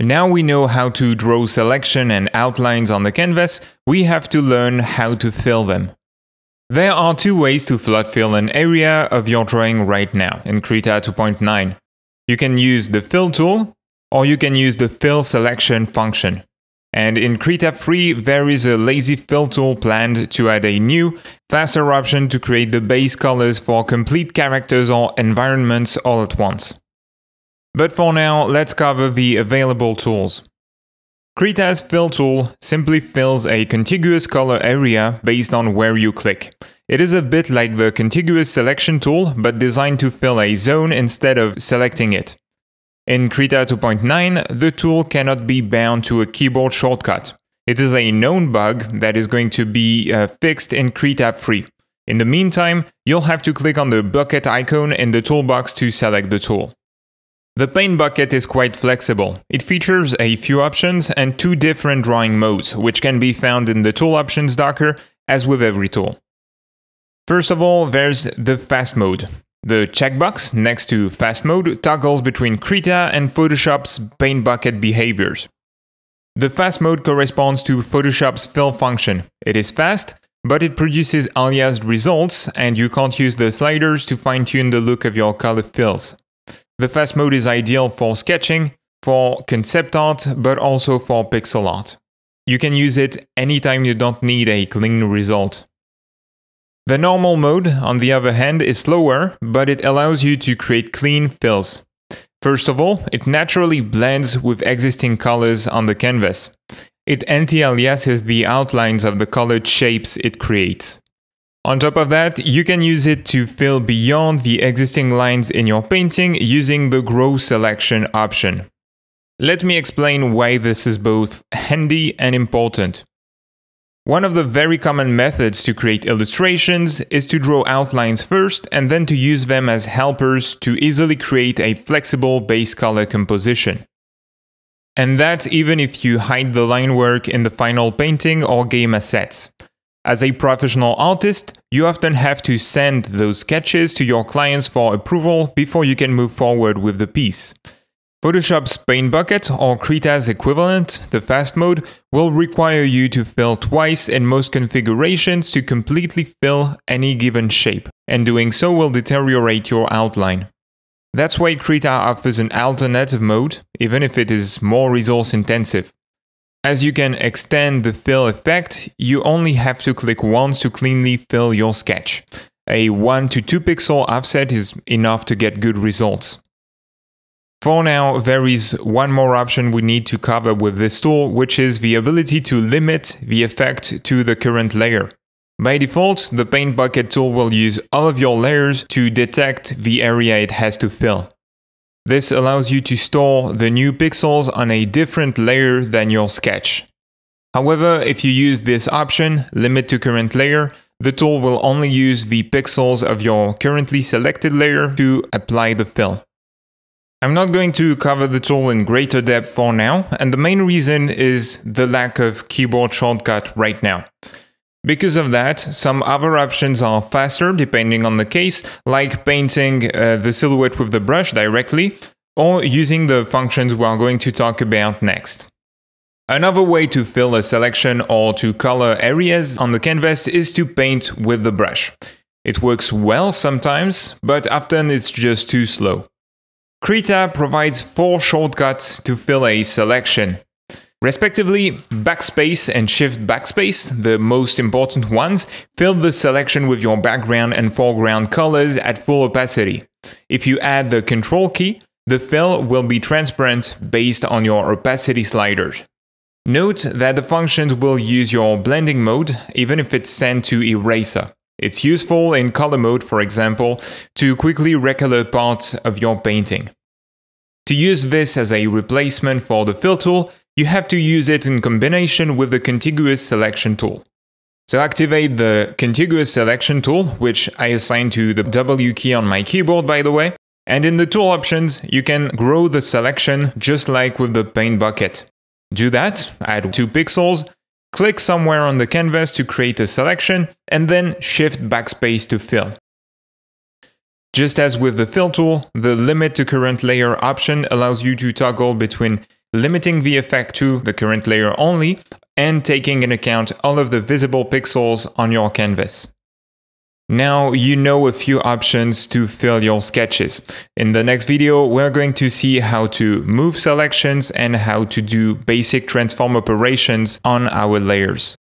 Now we know how to draw selection and outlines on the canvas, we have to learn how to fill them. There are two ways to flood fill an area of your drawing right now in Krita 2.9. You can use the fill tool, or you can use the fill selection function. And in Krita 3, there is a lazy fill tool planned to add a new, faster option to create the base colors for complete characters or environments all at once. But for now, let's cover the available tools. Krita's fill tool simply fills a contiguous color area based on where you click. It is a bit like the contiguous selection tool, but designed to fill a zone instead of selecting it. In Krita 2.9, the tool cannot be bound to a keyboard shortcut. It is a known bug that is going to be uh, fixed in Krita 3. In the meantime, you'll have to click on the bucket icon in the toolbox to select the tool. The paint bucket is quite flexible. It features a few options and two different drawing modes, which can be found in the tool options docker, as with every tool. First of all, there's the fast mode. The checkbox next to fast mode toggles between Krita and Photoshop's paint bucket behaviors. The fast mode corresponds to Photoshop's fill function. It is fast, but it produces aliased results and you can't use the sliders to fine-tune the look of your color fills. The fast mode is ideal for sketching, for concept art, but also for pixel art. You can use it anytime you don't need a clean result. The normal mode, on the other hand, is slower, but it allows you to create clean fills. First of all, it naturally blends with existing colors on the canvas. It anti-aliases the outlines of the colored shapes it creates. On top of that, you can use it to fill beyond the existing lines in your painting using the Grow Selection option. Let me explain why this is both handy and important. One of the very common methods to create illustrations is to draw outlines first and then to use them as helpers to easily create a flexible base color composition. And that's even if you hide the line work in the final painting or game assets. As a professional artist, you often have to send those sketches to your clients for approval before you can move forward with the piece. Photoshop's Paint Bucket, or Krita's equivalent, the fast mode, will require you to fill twice in most configurations to completely fill any given shape, and doing so will deteriorate your outline. That's why Krita offers an alternative mode, even if it is more resource intensive. As you can extend the fill effect, you only have to click once to cleanly fill your sketch. A 1 to 2 pixel offset is enough to get good results. For now, there is one more option we need to cover with this tool, which is the ability to limit the effect to the current layer. By default, the Paint Bucket tool will use all of your layers to detect the area it has to fill. This allows you to store the new pixels on a different layer than your sketch. However, if you use this option, limit to current layer, the tool will only use the pixels of your currently selected layer to apply the fill. I'm not going to cover the tool in greater depth for now, and the main reason is the lack of keyboard shortcut right now. Because of that, some other options are faster depending on the case, like painting uh, the silhouette with the brush directly, or using the functions we are going to talk about next. Another way to fill a selection or to color areas on the canvas is to paint with the brush. It works well sometimes, but often it's just too slow. Krita provides four shortcuts to fill a selection. Respectively, backspace and shift backspace, the most important ones, fill the selection with your background and foreground colors at full opacity. If you add the control key, the fill will be transparent based on your opacity sliders. Note that the functions will use your blending mode even if it's sent to eraser. It's useful in color mode, for example, to quickly recolor parts of your painting. To use this as a replacement for the fill tool, you have to use it in combination with the contiguous selection tool. So activate the contiguous selection tool, which I assign to the W key on my keyboard by the way, and in the tool options, you can grow the selection just like with the paint bucket. Do that, add 2 pixels, click somewhere on the canvas to create a selection, and then shift backspace to fill. Just as with the fill tool, the limit to current layer option allows you to toggle between limiting the effect to the current layer only, and taking into account all of the visible pixels on your canvas. Now you know a few options to fill your sketches. In the next video, we're going to see how to move selections and how to do basic transform operations on our layers.